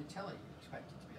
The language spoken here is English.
You tell it you expect it to.